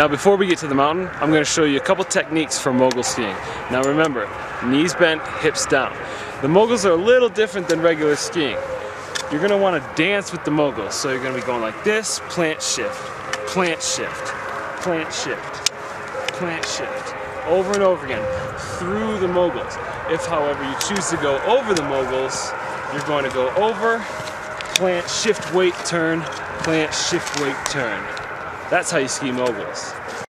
Now before we get to the mountain, I'm going to show you a couple techniques for mogul skiing. Now remember, knees bent, hips down. The moguls are a little different than regular skiing. You're going to want to dance with the moguls. So you're going to be going like this, plant shift, plant shift, plant shift, plant shift, over and over again through the moguls. If however you choose to go over the moguls, you're going to go over, plant, shift, weight, turn, plant, shift, weight, turn. That's how you ski moguls.